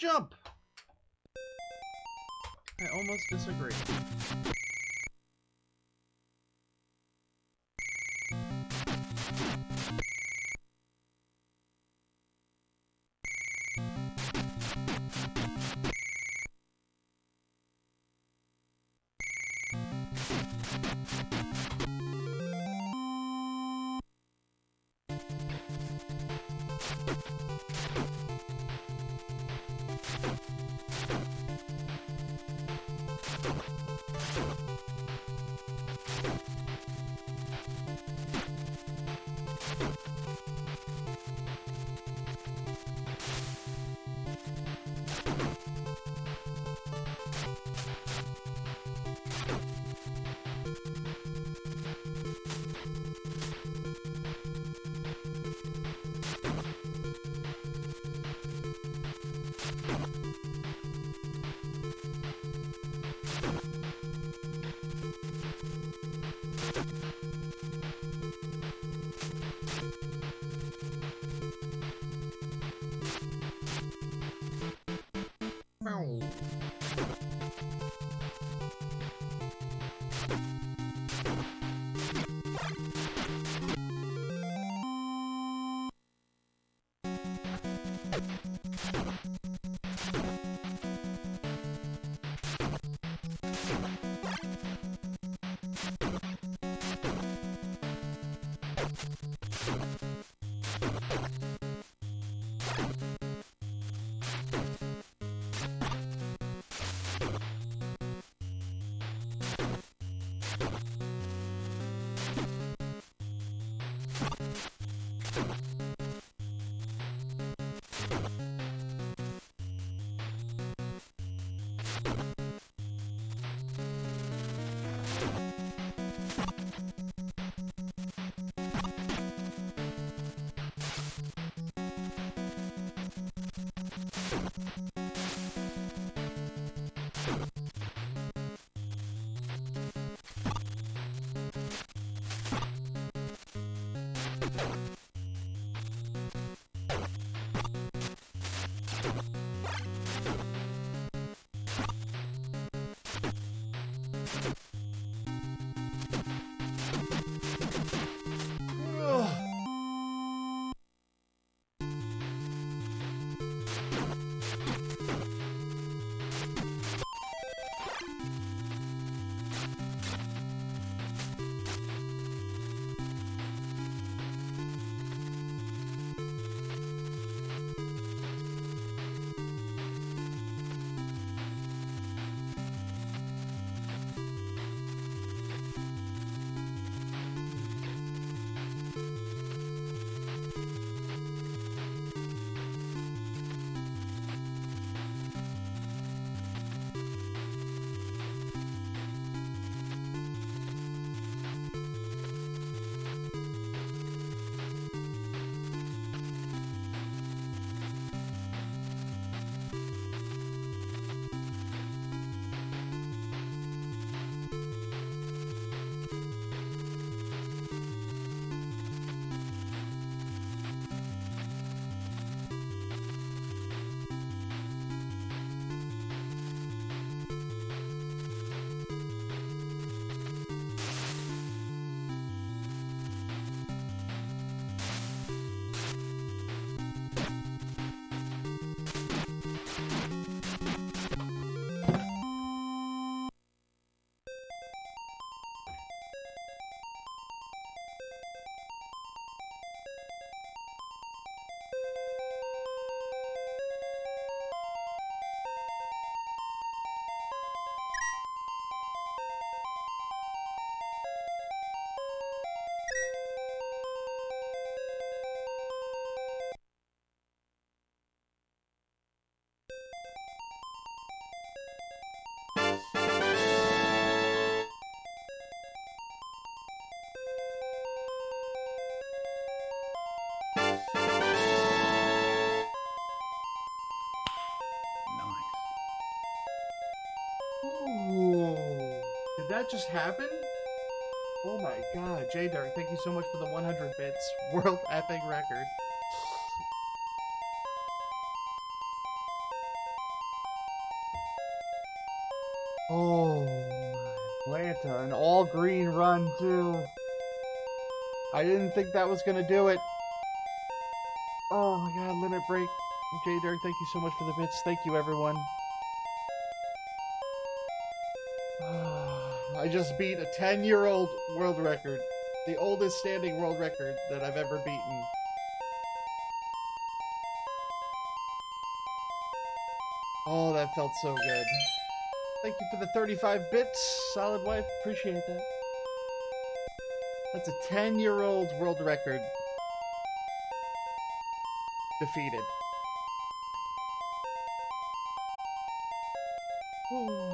jump. I almost disagree. you you that just happen? Oh my god, J Dark, thank you so much for the 100 bits. World epic record. Oh Atlanta, an all green run too. I didn't think that was gonna do it. Oh my god, limit break. J Dirk, thank you so much for the bits. Thank you everyone. Ah. I just beat a 10 year old world record. The oldest standing world record that I've ever beaten. Oh, that felt so good. Thank you for the 35 bits, Solid Wife. Appreciate that. That's a 10 year old world record. Defeated. Ooh.